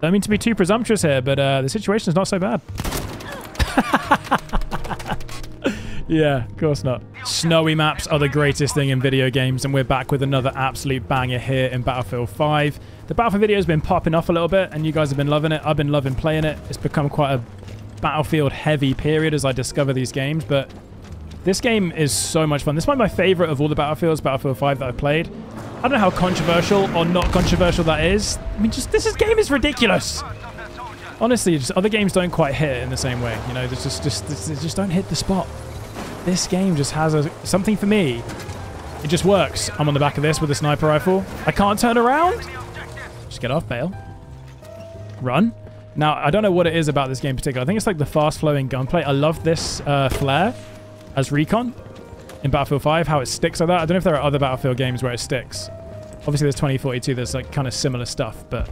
Don't mean to be too presumptuous here, but uh, the situation is not so bad. yeah, of course not. Snowy maps are the greatest thing in video games, and we're back with another absolute banger here in Battlefield 5. The Battlefield video has been popping off a little bit, and you guys have been loving it. I've been loving playing it. It's become quite a Battlefield-heavy period as I discover these games, but this game is so much fun. This is my favorite of all the Battlefields, Battlefield 5 that I've played. I don't know how controversial or not controversial that is. I mean, just this is, game is ridiculous. Honestly, just other games don't quite hit in the same way. You know, just just they just don't hit the spot. This game just has a, something for me. It just works. I'm on the back of this with a sniper rifle. I can't turn around. Just get off, bail. Run. Now, I don't know what it is about this game in particular. I think it's like the fast-flowing gunplay. I love this uh, flare as recon in Battlefield 5, how it sticks like that. I don't know if there are other Battlefield games where it sticks. Obviously, there's 2042. There's like kind of similar stuff, but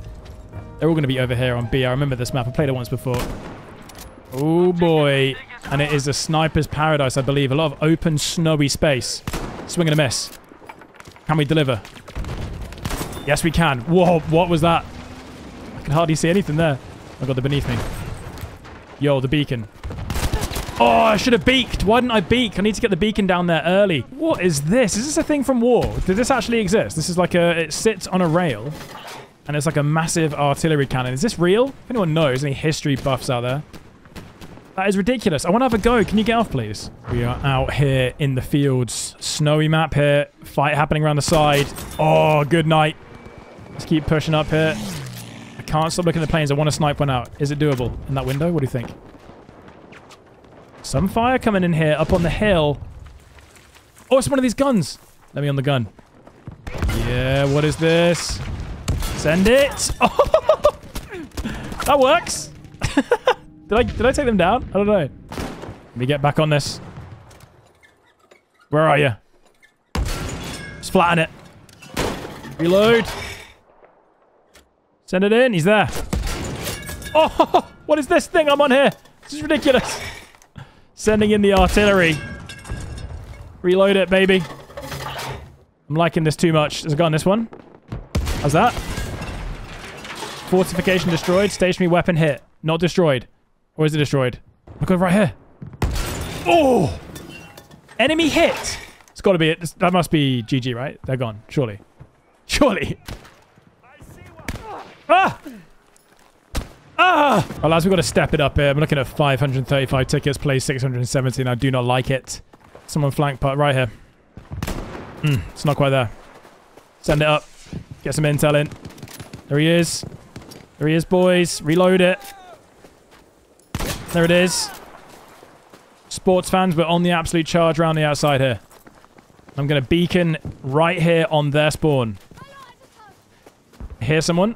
they're all going to be over here on B. I remember this map. I played it once before. Oh, boy. And it is a sniper's paradise, I believe. A lot of open, snowy space. Swing and a miss. Can we deliver? Yes, we can. Whoa, what was that? I can hardly see anything there. Oh, I got the beneath me. Yo, the beacon. Oh, I should have beaked. Why didn't I beak? I need to get the beacon down there early. What is this? Is this a thing from war? Did this actually exist? This is like a... It sits on a rail. And it's like a massive artillery cannon. Is this real? If anyone knows, any history buffs out there. That is ridiculous. I want to have a go. Can you get off, please? We are out here in the fields. Snowy map here. Fight happening around the side. Oh, good night. Let's keep pushing up here. I can't stop looking at the planes. I want to snipe one out. Is it doable in that window? What do you think? Some fire coming in here up on the hill. Oh, it's one of these guns. Let me on the gun. Yeah, what is this? Send it. Oh, that works. did I did I take them down? I don't know. Let me get back on this. Where are you? Just flatten it. Reload. Send it in. He's there. Oh, what is this thing I'm on here? This is ridiculous. Sending in the artillery. Reload it, baby. I'm liking this too much. There's a guy on this one. How's that? Fortification destroyed. Stationary weapon hit. Not destroyed. Or is it destroyed? Look over right here. Oh! Enemy hit! It's got to be it. That must be GG, right? They're gone. Surely. Surely. Ah! Ah! Well, lads, we've got to step it up here. I'm looking at 535 tickets, play 617. I do not like it. Someone flank part right here. Hmm, it's not quite there. Send it up. Get some intel in. There he is. There he is, boys. Reload it. There it is. Sports fans, we're on the absolute charge around the outside here. I'm going to beacon right here on their spawn. Hear someone?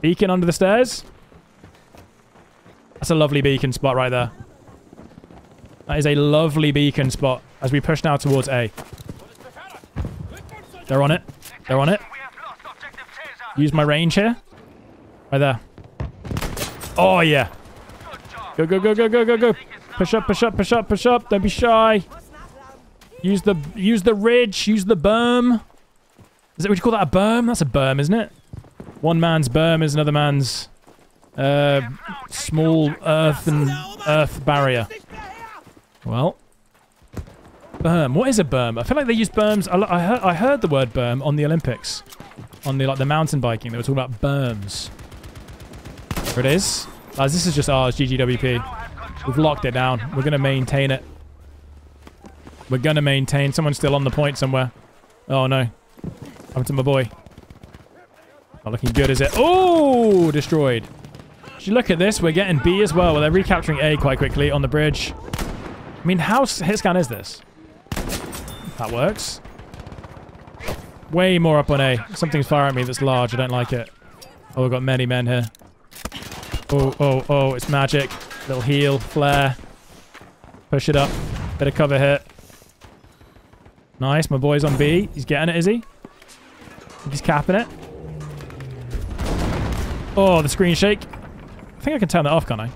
Beacon under the stairs. That's a lovely beacon spot right there. That is a lovely beacon spot as we push now towards A. They're on it. They're on it. Use my range here. Right there. Oh, yeah. Go, go, go, go, go, go, go. Push up, push up, push up, push up. Don't be shy. Use the use the ridge. Use the berm. Is that what you call that a berm? That's a berm, isn't it? One man's berm is another man's uh, small earth and earth barrier. Well, berm. What is a berm? I feel like they use berms. I, I, heard, I heard the word berm on the Olympics, on the like the mountain biking. They were talking about berms. There it is. Guys, this is just ours, GGWP. We've locked it down. We're going to maintain it. We're going to maintain. Someone's still on the point somewhere. Oh, no. Come to my boy. Not looking good, is it? Oh, destroyed. Should you look at this? We're getting B as well. Well, they're recapturing A quite quickly on the bridge. I mean, how hit scan is this? That works. Way more up on A. Something's firing at me that's large. I don't like it. Oh, we've got many men here. Oh, oh, oh, it's magic. Little heal, flare. Push it up. Bit of cover hit. Nice, my boy's on B. He's getting it, is he? He's capping it. Oh, the screen shake. I think I can turn that off, can't I?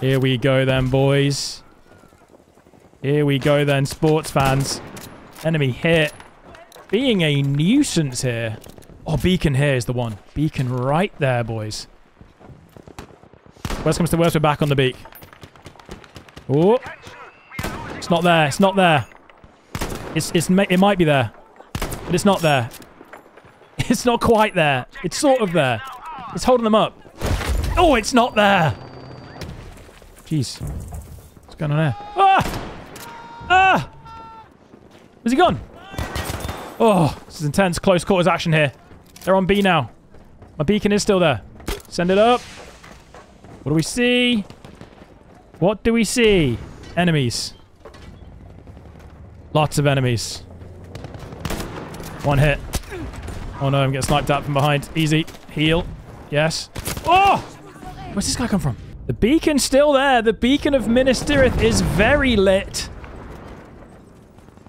Here we go then, boys. Here we go then, sports fans. Enemy hit. Being a nuisance here. Oh, beacon here is the one. Beacon right there, boys. Worst comes to worst, we're back on the beak. Oh. It's not there. It's not there. It's, it's, it might be there. But it's not there. It's not quite there. It's sort of there. It's holding them up. Oh, it's not there. Jeez. What's going on there? Ah! Ah! Where's he gone? Oh, this is intense close quarters action here. They're on B now. My beacon is still there. Send it up. What do we see? What do we see? Enemies. Lots of enemies. One hit. Oh no, I'm getting sniped at from behind. Easy. Heal. Yes. Oh! Where's this guy come from? The beacon's still there. The beacon of Minas Tirith is very lit.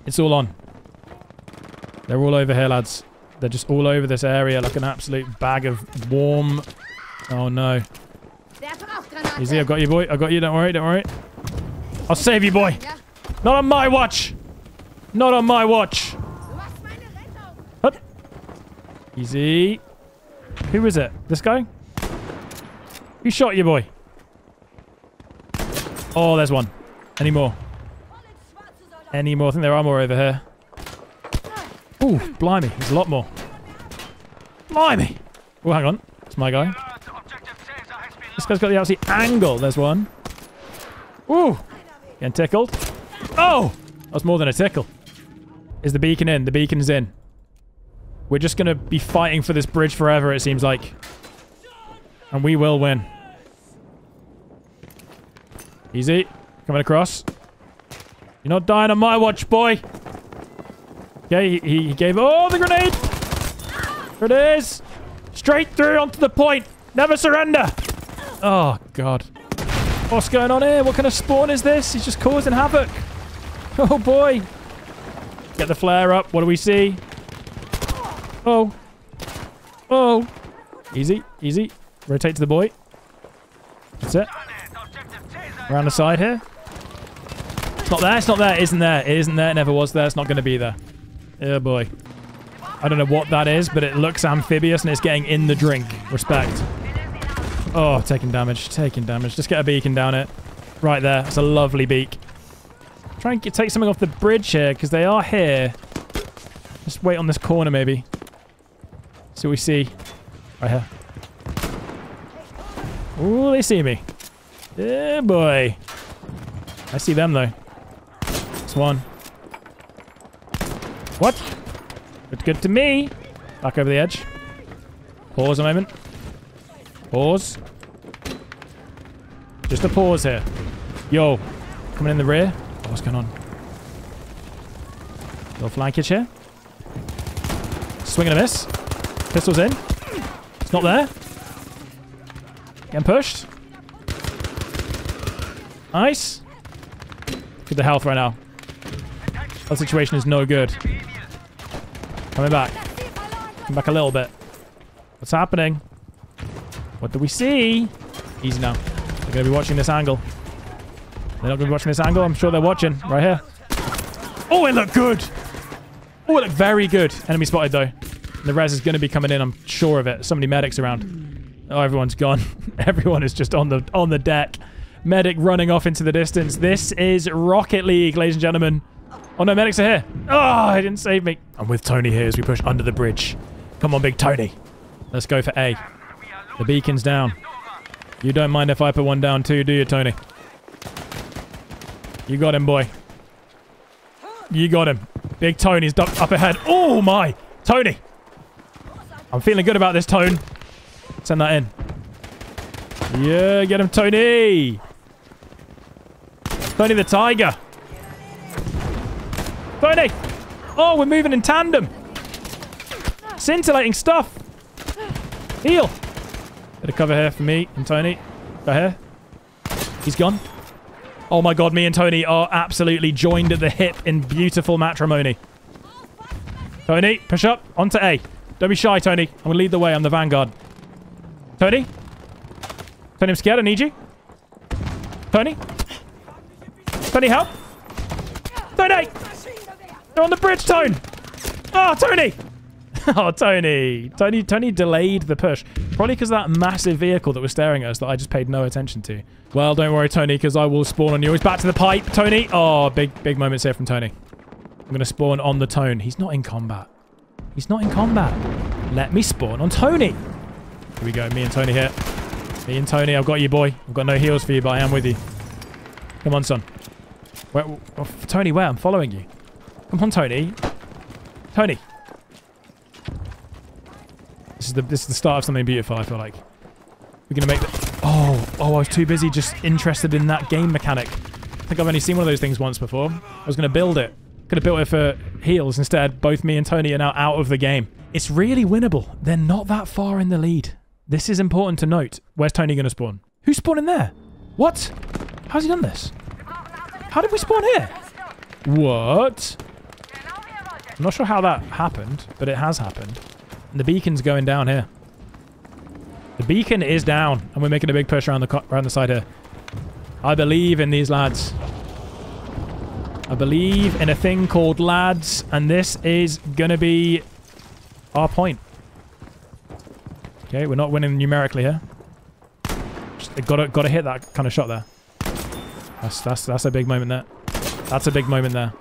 It's all on. They're all over here, lads. They're just all over this area like an absolute bag of warm... Oh no. Easy, I've got you, boy. I've got you. Don't worry, don't worry. I'll save you, boy. Not on my watch. Not on my watch. Easy. Who is it? This guy? Who shot you, boy? Oh, there's one. Any more? Any more? I think there are more over here. Ooh, blimey. There's a lot more. Blimey. Oh, hang on. It's my guy. This guy's got the outside angle. There's one. Ooh. Getting tickled. Oh! That's more than a tickle. Is the beacon in? The beacon's in. We're just going to be fighting for this bridge forever, it seems like. And we will win. Easy. Coming across. You're not dying on my watch, boy. Okay, he, he gave... Oh, the grenade! There it is! Straight through onto the point! Never surrender! Oh, God. What's going on here? What kind of spawn is this? He's just causing havoc. Oh, boy. Get the flare up. What do we see? Oh. Oh. Easy. Easy. Rotate to the boy. That's it. Around the side here. It's not there. It's not there. It isn't there. It isn't there. It never was there. It's not going to be there. Oh, boy. I don't know what that is, but it looks amphibious and it's getting in the drink. Respect. Oh, taking damage. Taking damage. Just get a beacon down it. Right there. It's a lovely beak. Try and get, take something off the bridge here, because they are here. Just wait on this corner, maybe. What we see. Right here. Oh, they see me. Yeah, boy. I see them, though. It's one. What? Looked good to me. Back over the edge. Pause a moment. Pause. Just a pause here. Yo. Coming in the rear. What's going on? Little flankage here. Swing a miss. Pistol's in. It's not there. Getting pushed. Nice. Good the health right now. That situation is no good. Coming back. Come back a little bit. What's happening? What do we see? Easy now. We're going to be watching this angle. They're not going to be watching this angle. I'm sure they're watching. Right here. Oh, it looked good. Oh, it looked very good. Enemy spotted, though. The res is going to be coming in. I'm sure of it. So many medics around. Oh, everyone's gone. Everyone is just on the on the deck. Medic running off into the distance. This is Rocket League, ladies and gentlemen. Oh, no, medics are here. Oh, he didn't save me. I'm with Tony here as we push under the bridge. Come on, big Tony. Let's go for A. The beacon's down. You don't mind if I put one down too, do you, Tony? You got him, boy. You got him. Big Tony's up ahead. Oh, my. Tony. I'm feeling good about this, Tone. Send that in. Yeah, get him, Tony. Tony the Tiger. Tony. Oh, we're moving in tandem. Scintillating stuff. Heal. Bit of cover here for me and Tony. Go here. He's gone. Oh my god, me and Tony are absolutely joined at the hip in beautiful matrimony. Tony, push up. Onto A. Don't be shy, Tony. I'm going to lead the way. I'm the vanguard. Tony? Tony, I'm scared. I need you. Tony? Tony, help. Tony! They're on the bridge, Tone! Oh, Tony! oh, Tony. Tony Tony delayed the push. Probably because of that massive vehicle that was staring at us that I just paid no attention to. Well, don't worry, Tony, because I will spawn on you. He's back to the pipe, Tony. Oh, big, big moments here from Tony. I'm going to spawn on the Tone. He's not in combat. He's not in combat. Let me spawn on Tony. Here we go. Me and Tony here. Me and Tony. I've got you, boy. I've got no heals for you, but I am with you. Come on, son. Where, Tony, where? I'm following you. Come on, Tony. Tony. This is the this is the start of something beautiful. I feel like we're gonna make the. Oh, oh! I was too busy just interested in that game mechanic. I think I've only seen one of those things once before. I was gonna build it. Could have built it for heals instead. Both me and Tony are now out of the game. It's really winnable. They're not that far in the lead. This is important to note. Where's Tony gonna spawn? Who's spawning there? What? How's he done this? How did we spawn here? What? I'm not sure how that happened, but it has happened. And the beacon's going down here. The beacon is down, and we're making a big push around the around the side here. I believe in these lads. I believe in a thing called lads, and this is gonna be our point. Okay, we're not winning numerically here. Just gotta gotta hit that kind of shot there. That's that's that's a big moment there. That's a big moment there.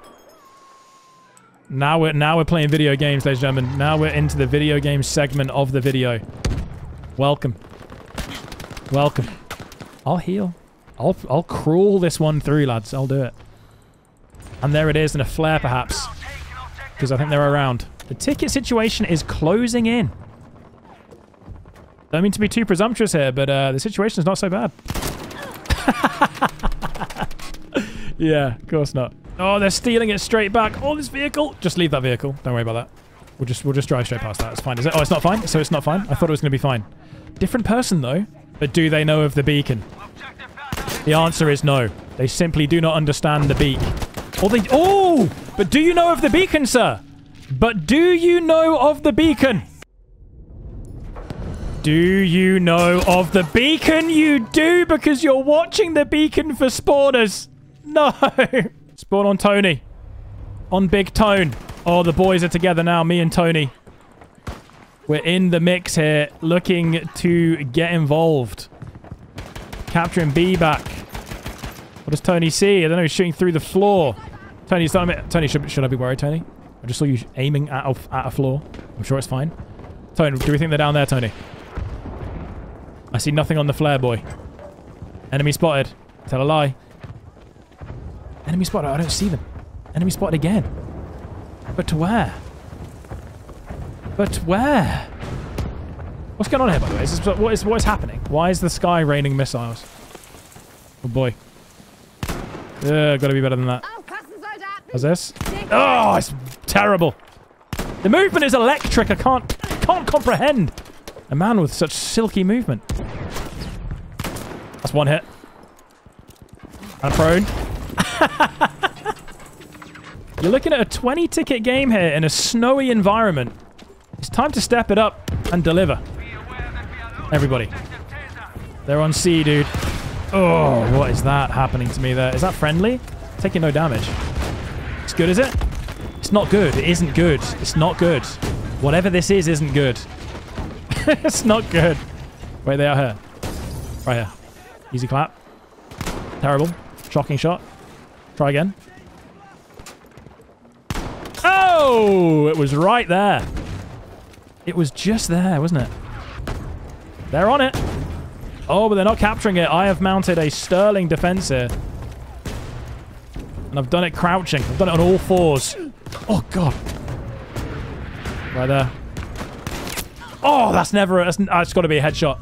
Now we're now we're playing video games, ladies and gentlemen. Now we're into the video game segment of the video. Welcome. Welcome. I'll heal. I'll I'll crawl this one through, lads. I'll do it. And there it is in a flare, perhaps. Because I think they're around. The ticket situation is closing in. Don't mean to be too presumptuous here, but uh, the situation is not so bad. yeah, of course not. Oh, they're stealing it straight back. Oh, this vehicle. Just leave that vehicle. Don't worry about that. We'll just we'll just drive straight past that. It's fine. Is it? Oh, it's not fine. So it's not fine. I thought it was going to be fine. Different person though. But do they know of the beacon? The answer is no. They simply do not understand the beak. They. Oh, but do you know of the beacon, sir? But do you know of the beacon? Do you know of the beacon? You do because you're watching the beacon for spawners. No. Spawn on Tony. On Big Tone. Oh, the boys are together now, me and Tony. We're in the mix here, looking to get involved. Capturing B back. What does Tony see? I don't know, he's shooting through the floor. Tony, Tony, should, should I be worried, Tony? I just saw you aiming at a, at a floor. I'm sure it's fine. Tony, do we think they're down there, Tony? I see nothing on the flare, boy. Enemy spotted. Tell a lie. Enemy spotted. I don't see them. Enemy spotted again. But where? But where? What's going on here, by the way? Is this, what, is, what is happening? Why is the sky raining missiles? Oh, boy. Uh, gotta be better than that. How's this? Oh, it's terrible. The movement is electric. I can't, can't comprehend. A man with such silky movement. That's one hit. I'm prone. You're looking at a 20 ticket game here in a snowy environment. It's time to step it up and deliver. Everybody. They're on C, dude. Oh, what is that happening to me there? Is that friendly? Taking no damage. Good, is it? It's not good. It isn't good. It's not good. Whatever this is isn't good. it's not good. Wait, they are here. Right here. Easy clap. Terrible. Shocking shot. Try again. Oh! It was right there. It was just there, wasn't it? They're on it. Oh, but they're not capturing it. I have mounted a sterling defense here. And I've done it crouching. I've done it on all fours. Oh, God. Right there. Oh, that's never... That's, ah, that's got to be a headshot.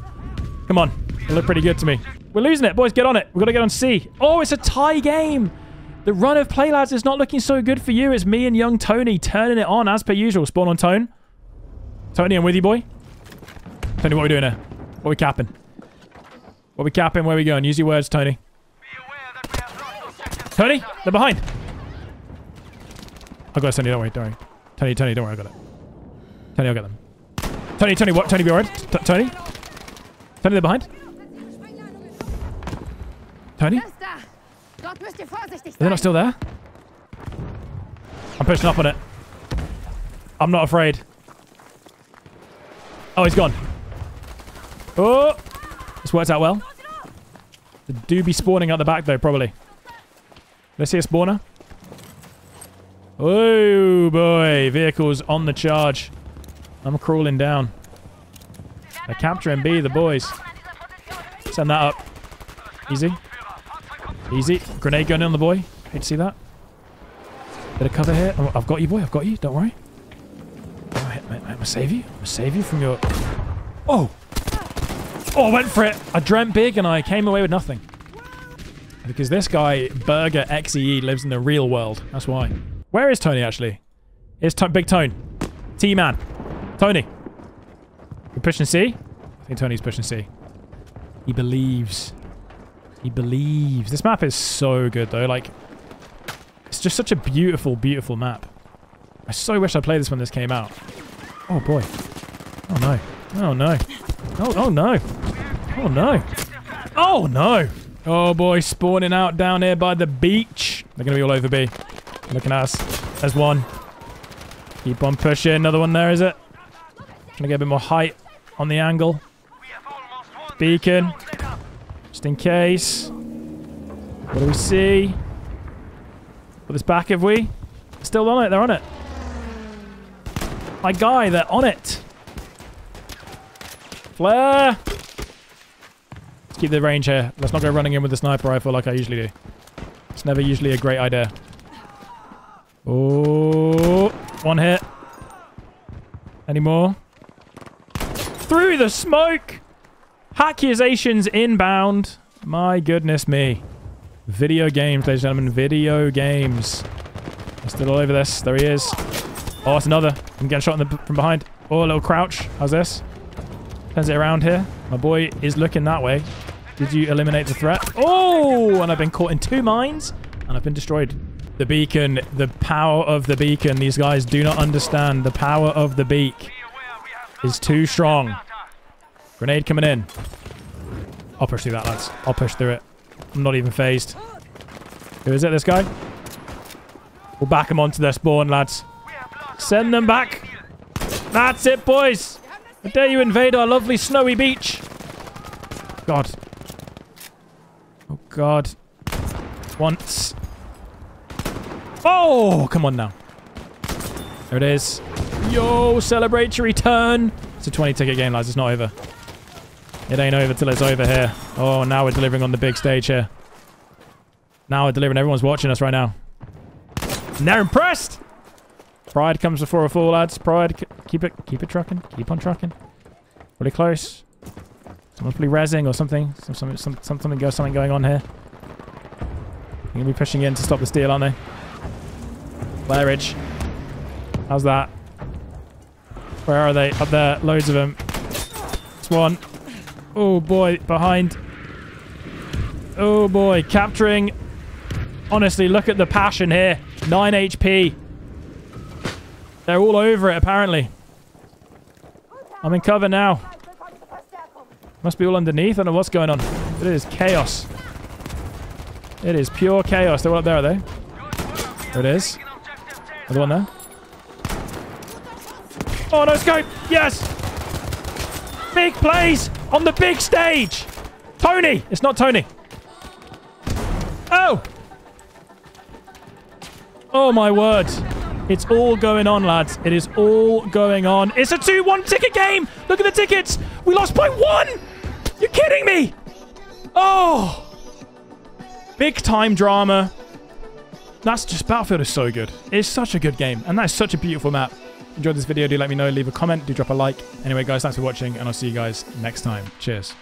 Come on. It looked pretty good to me. We're losing it. Boys, get on it. We've got to get on C. Oh, it's a tie game. The run of play, lads, is not looking so good for you. It's me and young Tony turning it on as per usual. Spawn on Tone. Tony, I'm with you, boy. Tony, what are we doing here? What are we capping? What are we capping? Where are we going? Use your words, Tony. Tony, they're behind. I got it, Tony. Don't worry. Don't worry. Tony, Tony, don't worry. I got it. Tony, I'll get them. Tony, Tony, what? Tony, be alright? Tony? Tony, they're behind? Tony? They're not still there? I'm pushing up on it. I'm not afraid. Oh, he's gone. Oh, this worked out well. The do be spawning out the back, though, probably. Let's see a spawner. Oh, boy. Vehicles on the charge. I'm crawling down. They're capturing B, the boys. Send that up. Easy. Easy. Grenade gun on the boy. Hate to see that. Bit of cover here. Oh, I've got you, boy. I've got you. Don't worry. I'm gonna save you. I'm gonna save you from your... Oh! Oh, I went for it. I dreamt big and I came away with nothing. Because this guy, Burger XEE, lives in the real world. That's why. Where is Tony, actually? It's Big Tone. T-Man. Tony. You pushing C? I think Tony's pushing C. He believes. He believes. This map is so good, though. Like, it's just such a beautiful, beautiful map. I so wish I played this when this came out. Oh, boy. Oh, no. Oh, no. Oh, oh, no. Oh, no. Oh, no. Oh, boy. Spawning out down here by the beach. They're going to be all over B. Looking at us. There's one. Keep on pushing. Another one there, is it? Trying to get a bit more height on the angle. Beacon. Just in case. What do we see? Put this back, have we? Still on it. They're on it. My guy, they're on it. Flare. Keep the range here. Let's not go running in with the sniper rifle like I usually do. It's never usually a great idea. Oh, one hit. Any more? Through the smoke! Accusations inbound. My goodness me. Video games, ladies and gentlemen. Video games. I'm still all over this. There he is. Oh, it's another. I'm getting shot the, from behind. Oh, a little crouch. How's this? Turns it around here. My boy is looking that way. Did you eliminate the threat? Oh, and I've been caught in two mines, and I've been destroyed. The beacon, the power of the beacon. These guys do not understand. The power of the beak is too strong. Grenade coming in. I'll push through that, lads. I'll push through it. I'm not even phased. Who is it, this guy? We'll back them onto their spawn, lads. Send them back. That's it, boys. How dare you invade our lovely snowy beach? God. Oh, God. Once. Oh, come on now. There it is. Yo, celebratory turn. It's a 20 ticket game, lads. It's not over. It ain't over till it's over here. Oh, now we're delivering on the big stage here. Now we're delivering. Everyone's watching us right now. And they're impressed. Pride comes before a fall, lads. Pride, keep it, keep it trucking. Keep on trucking. Really close. Someone's probably rezzing or something. Some, some, some, something, something going on here. They're going to be pushing in to stop the steal, aren't they? Ridge. How's that? Where are they? Up there. Loads of them. It's one. Oh, boy. Behind. Oh, boy. Capturing. Honestly, look at the passion here. 9 HP. They're all over it, apparently. I'm in cover now. Must be all underneath. I don't know what's going on. It is chaos. It is pure chaos. They're all up there, are they? There it is. Another one there. Oh, no scope. Yes. Big plays on the big stage. Tony. It's not Tony. Oh. Oh, my word. It's all going on, lads. It is all going on. It's a 2-1 ticket game. Look at the tickets. We lost one. You're kidding me. Oh. Big time drama. That's just Battlefield is so good. It's such a good game. And that's such a beautiful map. Enjoyed this video. Do let me know. Leave a comment. Do drop a like. Anyway, guys, thanks for watching. And I'll see you guys next time. Cheers.